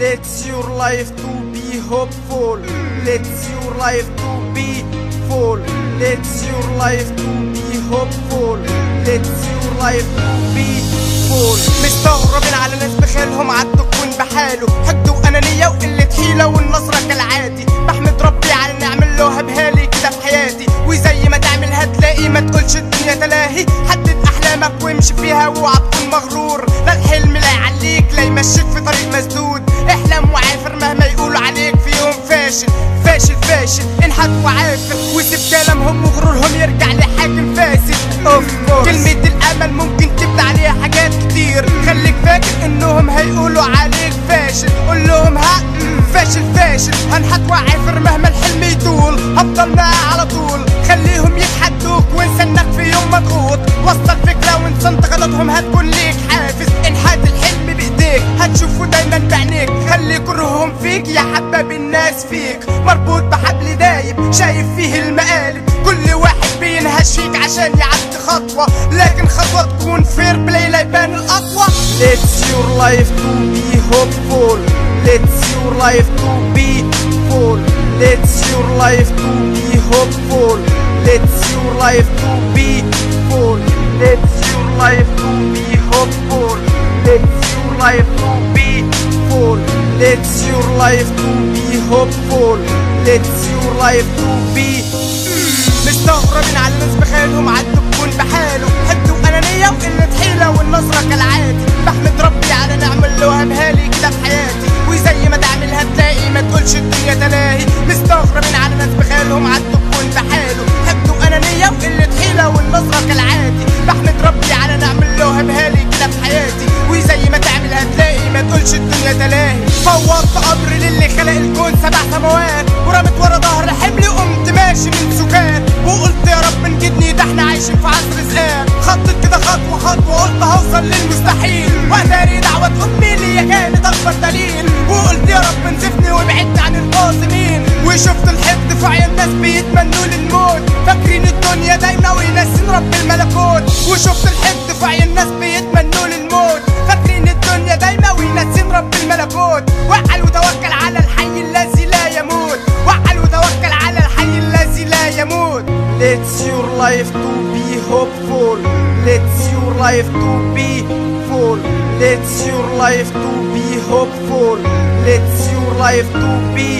Let's your life to be hopeful. Let's your life to be full. Let's your life to be hopeful. Let's your life to be full. مستغربين على ناس بخيلهم عدوا كون بحاله. حقد وانانيه وقلة حيلة والنصره كالعادي. بحمد ربي على النعم اللي وهبها لي كده في حياتي. وزي ما تعمل هتلاقي ما تقولش الدنيا تلاهي. حدد أحلامك وامشي فيها واوعى تكون مغرور لا الحلم لا فاشل انحت وعافر وسيب كلامهم وغرورهم يرجع لحاكم فاسد كلمة الأمل ممكن تبني عليها حاجات كتير. خليك فاكر إنهم هيقولوا عليك فاشل. قول لهم ها فاشل فاشل. هنحت وعافر مهما الحلم يطول. هفضل معاه على طول. خليهم يتحدوك وانسى انك في يوم مضغوط وصل فكرة وانسى انت غلطهم هتكون ليك حافز. انحت الحلم بإيديك. هتشوفه دايما بعينيك. خلي كرههم فيك يا حباب الناس فيك مربوط بحبل دايب شايف فيه المقالب كل واحد بينهش فيك عشان يعدي خطوة لكن خطوة تكون فير بلاي لا يبان الأقوى Let's your life to be hopeful Let's your life to be full Let's your life to be hopeful Let's your life to be full Let's your life to be hopeful Let's your life to Let's your life to be hopeful. Let's your life to be مستغربين على ناس بخيلهم عدوا بكون بحاله حد وانانيه وقله حيله والنصرة كالعادي بحمد ربي على نعمة اللي وهبها لي كده في حياتي. وزي ما تعمل هتلاقي ما تقولش الدنيا تلاهي. مستغربين على ناس بخيلهم عدوا الكون سبع سماوات ورمت ورا ظهر حملي وقمت ماشي من سكات وقلت يا رب انجدني ده إحنا عايشين في عصر زقاق خطت كده خطوة خطوة قلت هوصل للمستحيل. واتاري دعوة أمي ليا كانت أكبر دليل. وقلت يا رب انزفني وابعدت عن القاسمين وشفت الحقد في عيون ناس بيتمنوا لي الموت فاكرين الدنيا دايما وينسين رب الملكوت. وشفت الحقد في عيون ناس بيتمنوا life to be hopeful. Let's your life to be full. Let's your life to be hopeful. Let's your life to be